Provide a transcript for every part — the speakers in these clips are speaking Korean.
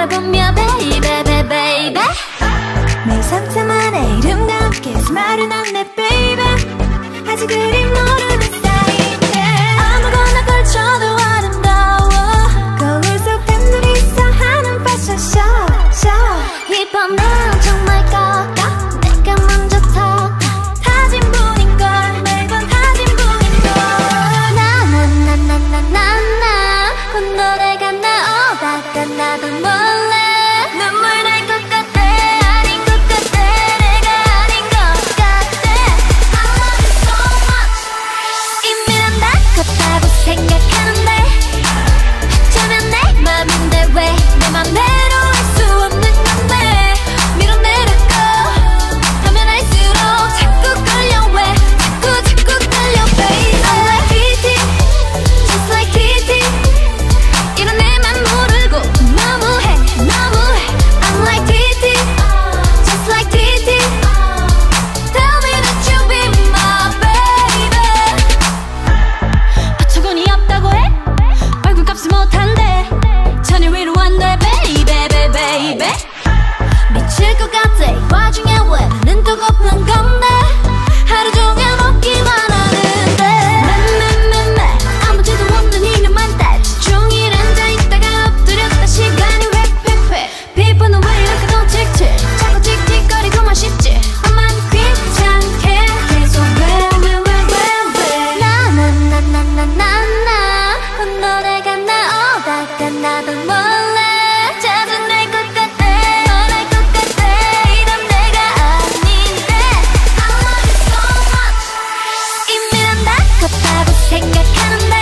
바라보며 ba-ba-ba-baby 매일 상상만 해 이름과 함께 쓱 말을 놨네 baby 아직 우린 모르는 사인데 아무거나 걸쳐도 아름다워. 거울 속 단둘이서 하는 fashion show show 이번엔 정말 꼭꼭 내가 먼저 talk talk 다짐뿐인걸 매번 다짐뿐인걸. 나나나나나나나. 그 노래가 나오다가 나도 나도 몰라. 자주 날것 같아. 떠날 것 같아. 이런 내가 아닌데. I love 이미 난 나쁘다고 생각하는데.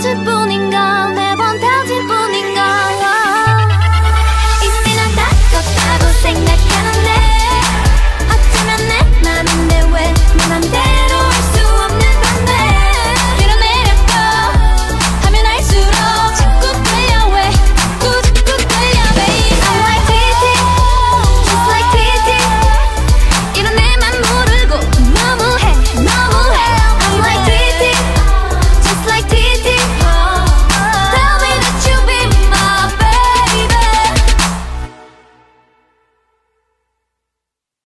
C'est bon.